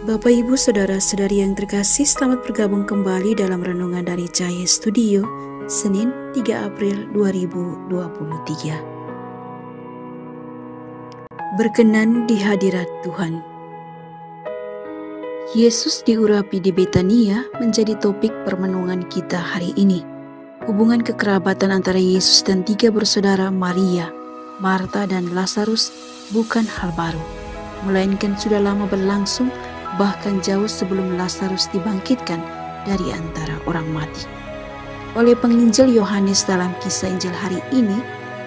Bapak, Ibu, Saudara-saudari yang terkasih, selamat bergabung kembali dalam Renungan dari Cahaya Studio, Senin 3 April 2023. Berkenan di hadirat Tuhan. Yesus diurapi di Betania menjadi topik permenungan kita hari ini. Hubungan kekerabatan antara Yesus dan tiga bersaudara Maria, Marta, dan Lazarus bukan hal baru, melainkan sudah lama berlangsung bahkan jauh sebelum Lazarus dibangkitkan dari antara orang mati. Oleh penginjil Yohanes dalam kisah Injil hari ini,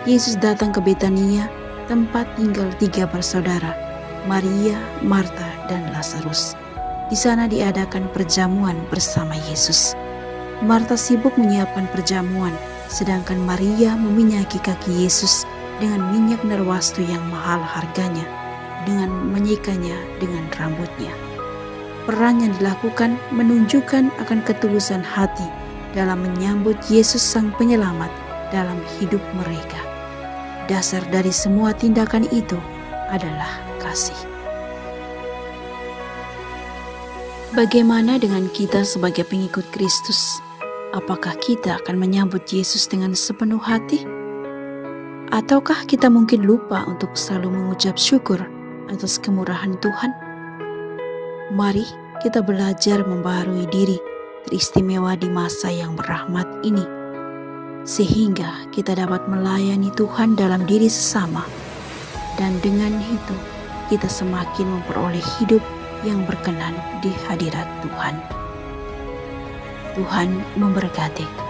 Yesus datang ke Betania, tempat tinggal tiga bersaudara, Maria, Marta, dan Lazarus. Di sana diadakan perjamuan bersama Yesus. Marta sibuk menyiapkan perjamuan, sedangkan Maria meminyaki kaki Yesus dengan minyak narwastu yang mahal harganya, dengan menyikanya dengan rambutnya. Peran yang dilakukan menunjukkan akan ketulusan hati dalam menyambut Yesus Sang Penyelamat dalam hidup mereka. Dasar dari semua tindakan itu adalah kasih. Bagaimana dengan kita sebagai pengikut Kristus? Apakah kita akan menyambut Yesus dengan sepenuh hati? Ataukah kita mungkin lupa untuk selalu mengucap syukur atas kemurahan Tuhan? Mari kita belajar membaharui diri teristimewa di masa yang berahmat ini, sehingga kita dapat melayani Tuhan dalam diri sesama, dan dengan itu kita semakin memperoleh hidup yang berkenan di hadirat Tuhan. Tuhan memberkati.